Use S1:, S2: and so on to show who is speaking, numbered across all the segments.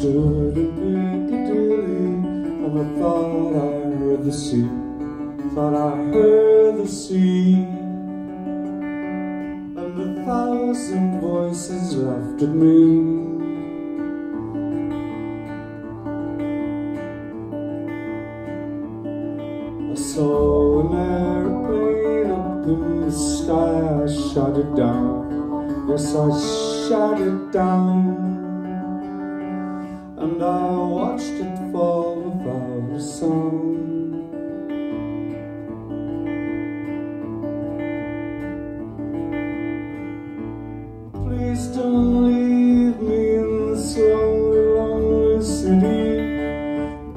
S1: Stood in Piccadilly and I thought I heard the sea, thought I heard the sea. And a thousand voices laughed at me. I saw an airplane up in the sky, I shot it down. Yes, I shot it down. And I watched it fall without a sound. Please don't leave me in this lonely, lonely city.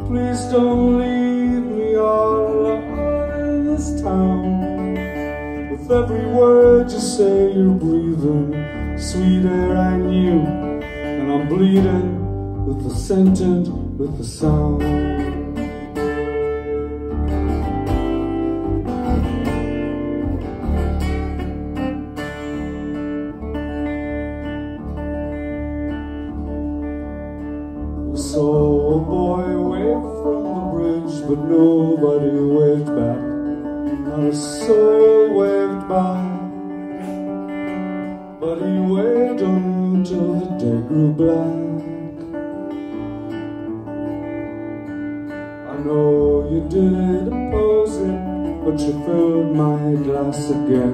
S1: Please don't leave me all alone in this town. With every word you say, you're breathing sweet air I knew, and I'm bleeding with the sentence, with the sound. We saw a boy wave from the bridge, but nobody waved back. Not a soul waved back. But he waved until the day grew black. Know you did oppose it, but you filled my glass again,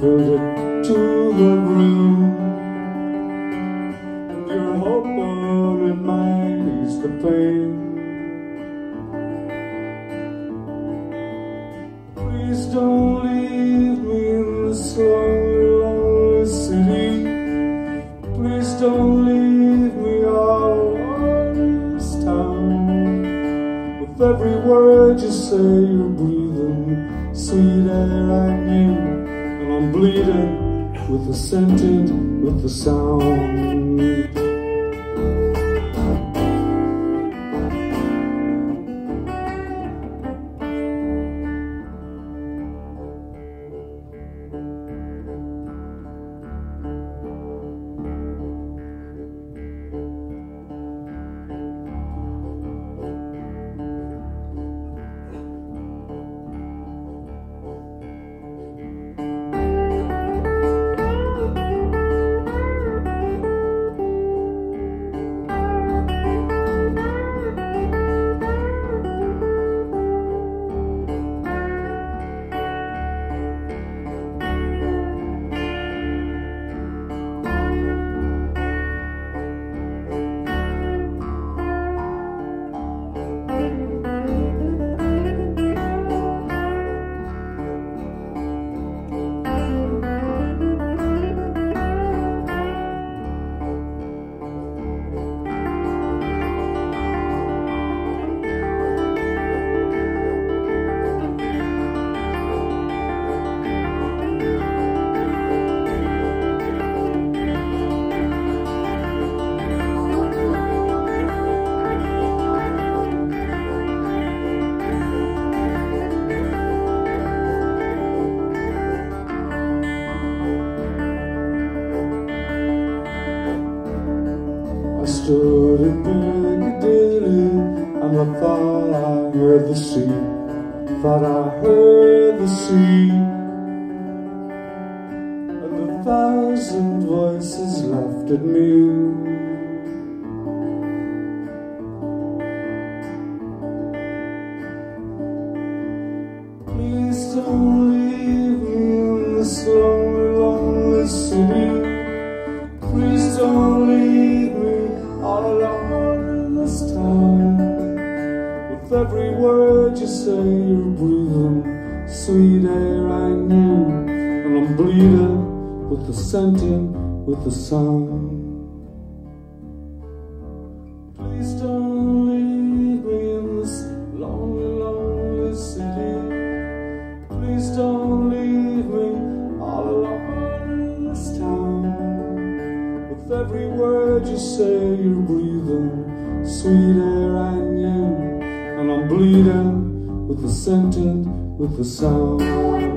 S1: filled it to the brim. And you're hoping it might ease the pain. Say, you're breathing sweet air I knew, and I'm bleeding with the sentence, with the sound. Heard the sea, thought I heard the sea. And a thousand voices laughed at me. Please don't leave me in this lonely, lonely city. With every word you say, you're breathing sweet air I knew, and I'm bleeding with the sentence, with the sound. Please don't leave me in this lonely, lonely city. Please don't leave me all alone in this town. With every word you say, you're breathing sweet air I knew, and I'm bleeding with the sentence, with the sound.